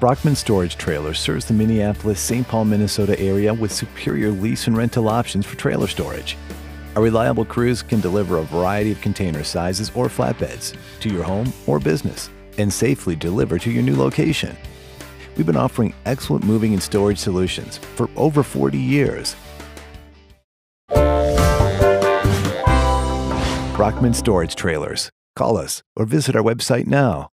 Brockman Storage Trailers serves the Minneapolis St. Paul, Minnesota area with superior lease and rental options for trailer storage. Our reliable crews can deliver a variety of container sizes or flatbeds to your home or business and safely deliver to your new location. We've been offering excellent moving and storage solutions for over 40 years. Brockman Storage Trailers. Call us or visit our website now.